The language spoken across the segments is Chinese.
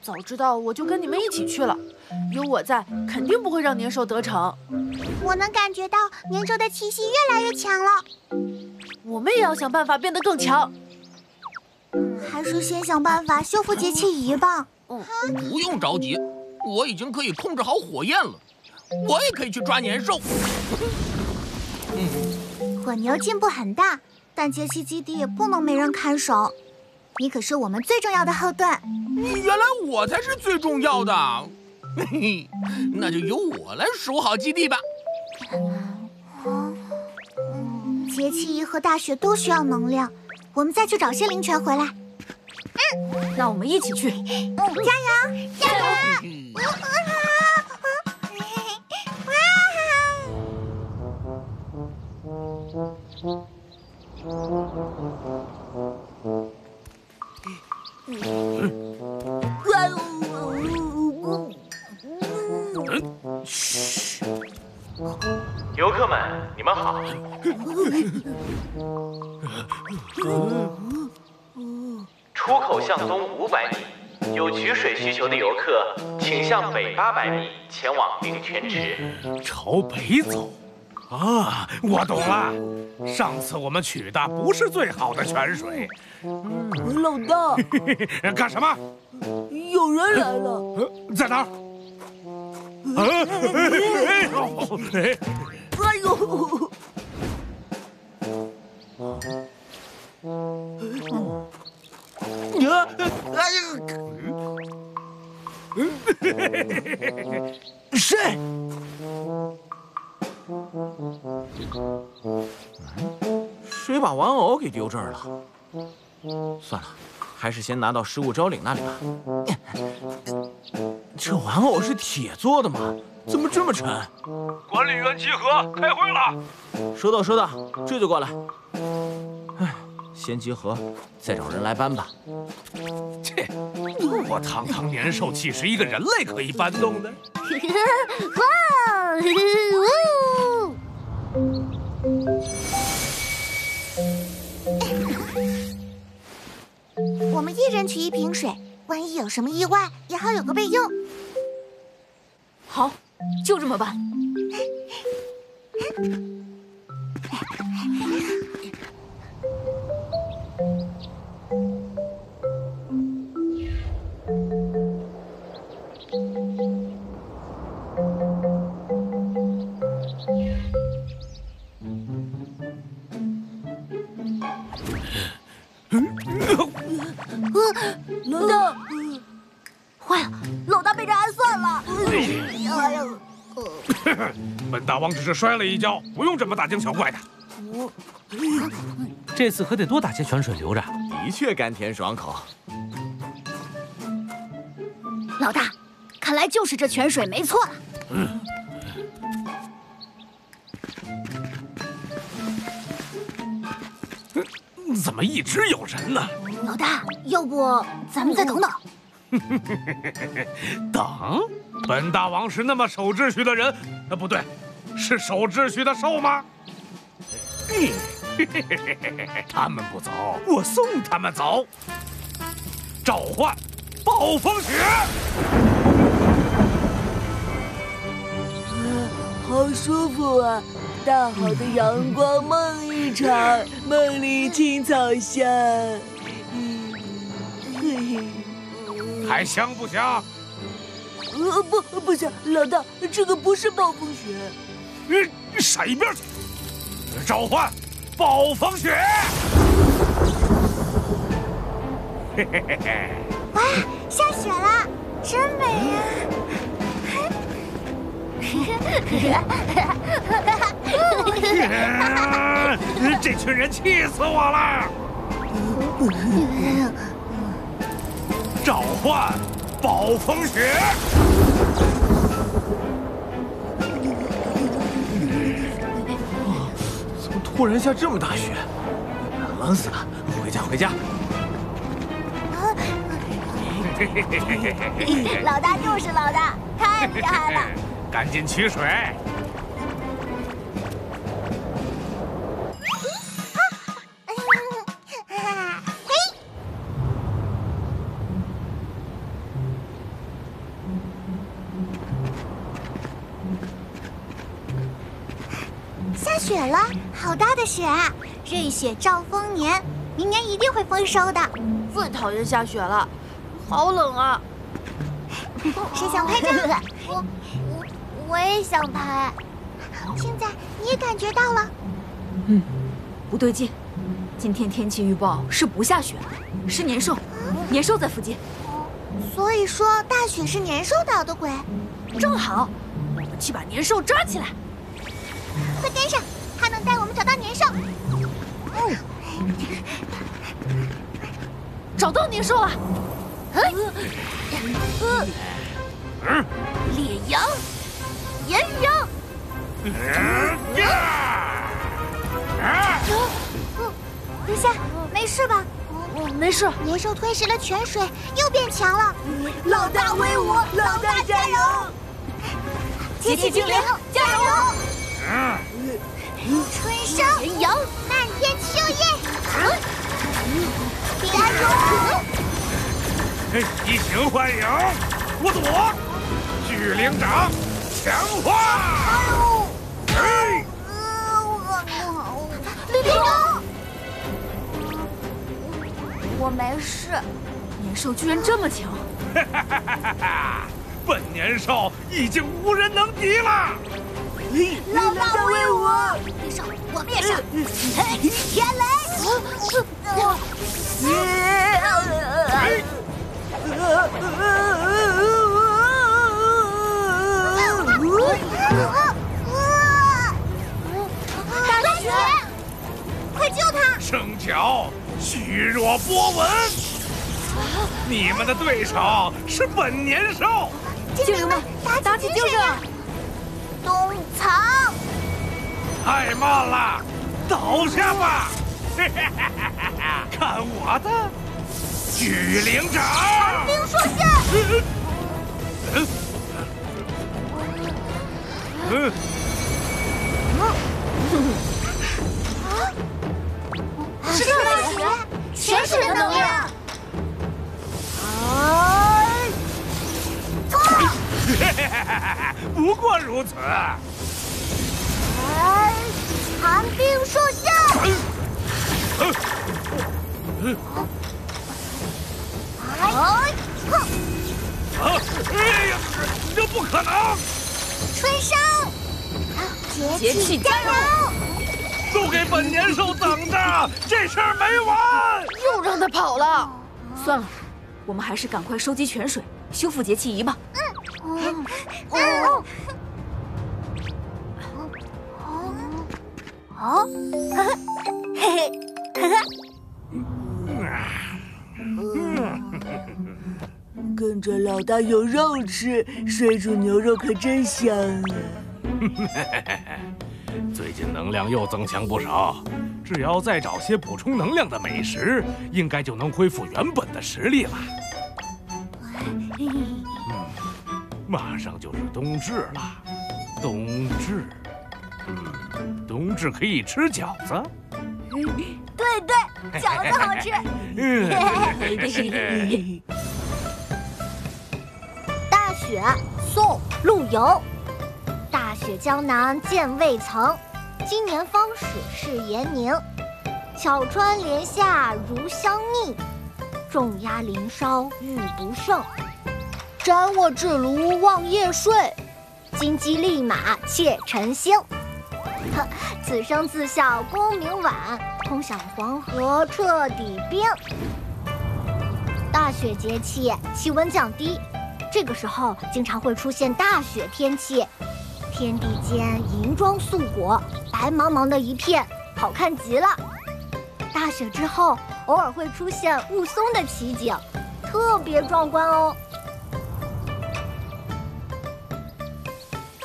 早知道我就跟你们一起去了，有我在，肯定不会让年兽得逞。我能感觉到年兽的气息越来越强了。我们也要想办法变得更强。还是先想办法修复节气仪吧。不用着急，我已经可以控制好火焰了。我也可以去抓年兽。火牛进步很大，但节气基地不能没人看守。你可是我们最重要的后盾。原来我才是最重要的。嘿嘿，那就由我来守好基地吧。节气仪和大雪都需要能量，我们再去找些灵泉回来。嗯，那我们一起去。嗯，加油，加油！游客们，你们好。出口向东五百米，有取水需求的游客，请向北八百米前往灵泉池。朝北走。啊，我懂了。上次我们取的不是最好的泉水。老大，干什么？有人来了。在哪儿？哎呦！哎呦！你，哎呀！谁？谁把玩偶给丢这儿了？算了，还是先拿到失物招领那里吧。这玩偶是铁做的吗？怎么这么沉？管理员集合，开会了。收到，收到，这就过来。哎，先集合，再找人来搬吧。切，我堂堂年兽岂是一个人类可以搬动的？哇！什么意外，也好有个备用。好，就这么办。老大，坏了，老大被人暗算了。哎呀，本大王只是摔了一跤，不用这么大惊小怪的。这次可得多打些泉水留着。的确甘甜爽口。老大，看来就是这泉水没错了。嗯。怎么一直有人呢？老大，要不咱们再等等？等？本大王是那么守秩序的人？啊，不对，是守秩序的兽吗？他们不走，我送他们走。召唤暴风雪！好舒服啊！大好的阳光梦一场，梦里青草香。嘿嘿还香不香？呃，不，不香。老大，这个不是暴风雪。你闪一边去！召唤暴风雪！嘿嘿嘿嘿！哇，下雪了，真美 呀！这群人气死我了！召唤暴风雪！怎么突然下这么大雪？冷死了！回家，回家！老大就是老大，太厉害了！赶紧取水！好大的雪啊！瑞雪兆丰年，明年一定会丰收的。最讨厌下雪了，好冷啊！谁想拍照？我我我也想拍。现在你也感觉到了？嗯，不对劲，今天天气预报是不下雪，是年兽，年兽在附近。所以说大雪是年兽捣的鬼，正好，我们去把年兽抓起来。快跟上，他能带我们找到年兽。嗯，找到年兽了。嗯，烈阳，炎阳。等下，没事吧？我没事。年兽吞噬了泉水，又变强了。老大威武，老大加油！节气精灵，加油！一行欢迎，我躲，巨灵掌，强化！哎呦！哎！李冰我没事。年兽居然这么强！哈哈哈哈！本年兽已经无人能敌了。老大威武！别上，我们也上！天雷！虚弱波纹。你们的对手是本年兽。精灵们，打起精神来！冬藏，太慢了，倒下吧！看我的巨灵掌！寒冰烁现。嗯嗯是 如此。哎，寒冰烁现。哎，哼！啊！哎呀，这不可能！春生，节气加油！都给本年兽等着，这事儿没完！又让他跑了。算了，我们还是赶快收集泉水，修复节气仪吧。嗯。哦。哦。嘿嘿，呵呵。跟着老大有肉吃，水煮牛肉可真香啊！最近能量又增强不少，只要再找些补充能量的美食，应该就能恢复原本的实力了。嗯，马上就是冬至了，冬至，嗯，冬至可以吃饺子。对对，饺子好吃。大雪，宋，陆游。大雪江南见未曾，今年方始是严宁。巧穿连下如相逆，重压林梢玉不胜。沾卧至炉望夜睡，金鸡立马窃晨星。此生自笑功名晚，空想黄河彻底冰。大雪节气，气温降低，这个时候经常会出现大雪天气，天地间银装素裹，白茫茫的一片，好看极了。大雪之后，偶尔会出现雾凇的奇景，特别壮观哦。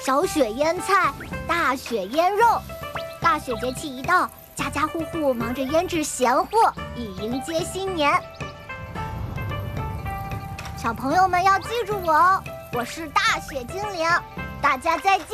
小雪腌菜，大雪腌肉。大雪节气一到，家家户户忙着腌制咸货，以迎接新年。小朋友们要记住我哦，我是大雪精灵，大家再见。